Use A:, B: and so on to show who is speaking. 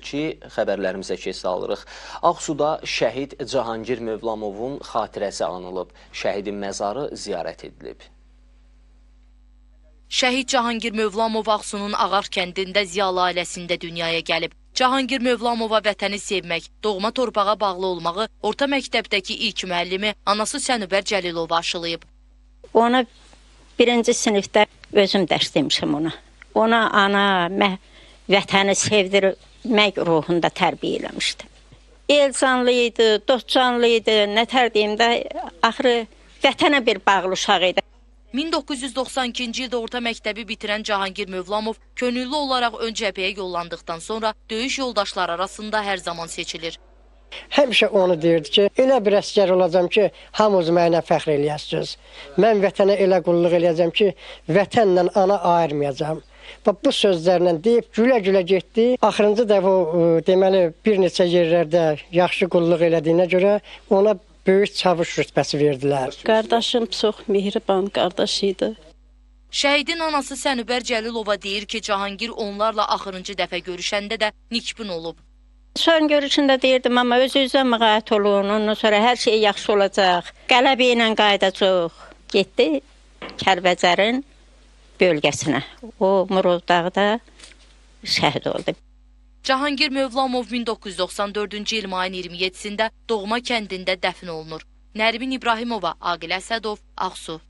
A: ki, xəbərlərimizə keç salırıq. Ağsuda şəhid Cahangir Mövlamovun xatirəsi anılıb. Şəhidin məzarı ziyarət edilib.
B: Şəhid Cahangir Mövlamov Ağsunun Ağar kəndində Ziyalı ailəsində dünyaya gəlib. Cahangir Mövlamova vətəni sevmək, doğma torpağa bağlı olmağı orta məktəbdəki ilk müəllimi anası Sənubər Cəlilova aşılayıb.
C: Ona birinci sinifdə özüm dərs demişəm ona. Ona ana, mə, vətəni sevdirmək ruhunda tərbiyə eləmişdim. El canlı idi, dost canlı idi, nə tər deyim də, axırı vətənə bir bağlı uşaq idi.
B: 1992-ci ildə orta məktəbi bitirən Cahangir Mövlamov könüllü olaraq ön cəbhəyə yollandıqdan sonra döyüş yoldaşları arasında hər zaman seçilir.
D: Həmişə onu deyirdi ki, elə bir əskər olacam ki, hamınız mənə fəxr eləyəsiniz. Mən vətənə elə qulluq eləyəcəm ki, vətənlə ana ayırmayacağam. Və bu sözlərlə deyib gülə-gülə getdi. Axırıncı dəfə o, e, deməli bir neçə yerlərdə yaxşı qulluq elədiyinə görə ona böyük çavuş rütbəsi verdilər.
E: Qardaşım çox mehriban qardaş idi.
B: Şəhidin anası Sənubər Cəlilova deyir ki, Cahangir onlarla axırıncı dəfə görüşəndə də nikbin olub.
C: Son görüşündə deyirdim, amma öz-özünə müğayət olun, ondan sonra hər şey yaxşı olacaq. Qələbə ilə qayıdacaq. Getdi Kəlbəcərin bölgəsinə. O Murovdağda şəhid oldu.
B: Cahangir Mövlamov 1994-cü il mayın 27-sində doğma kəndində dəfn olunur. Nərmin İbrahimova, Aqil Əsədov, Ağsu.